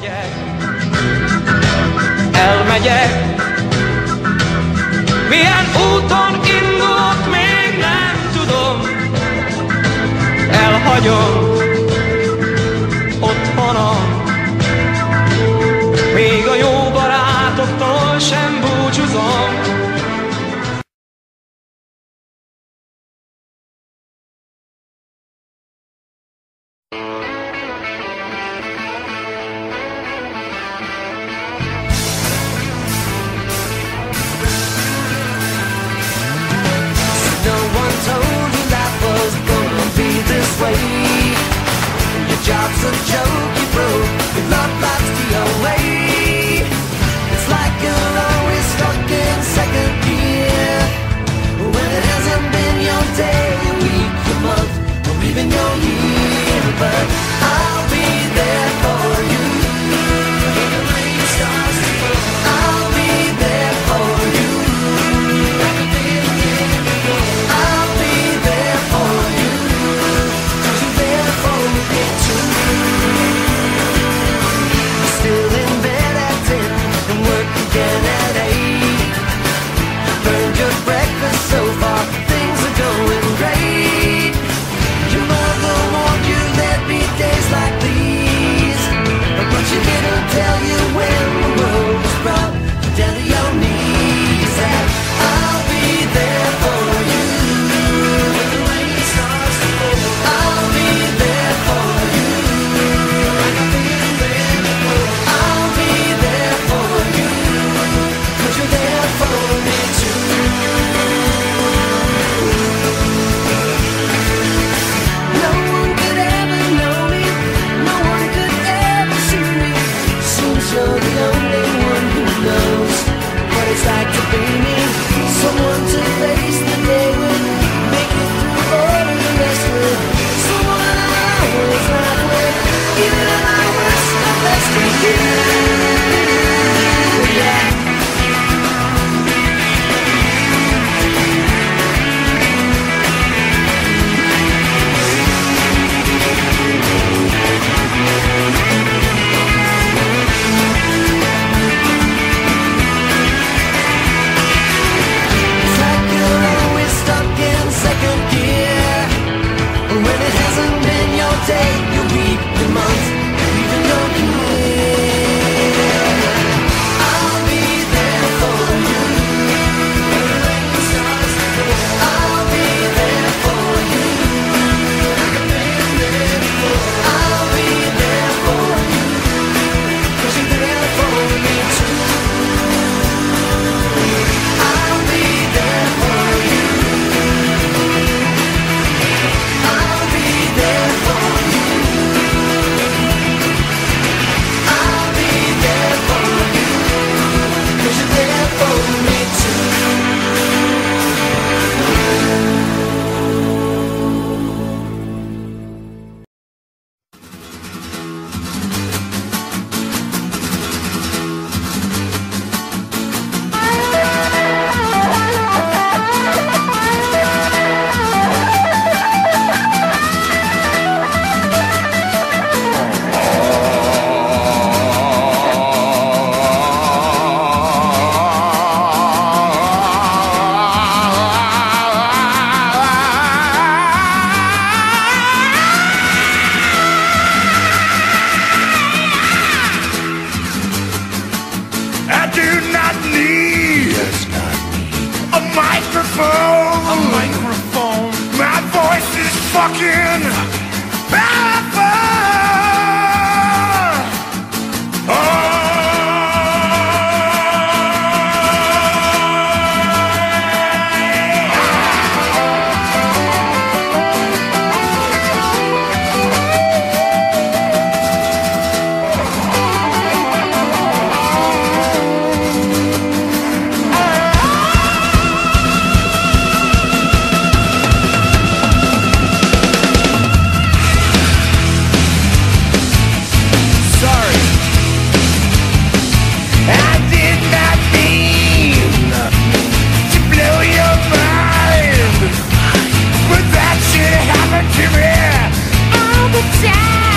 Elmegyek, elmegyek, milyen úton indulok, még nem tudom, elhagyom otthonom, még a jó barátoktól sem búcsúzom. hurt all the time.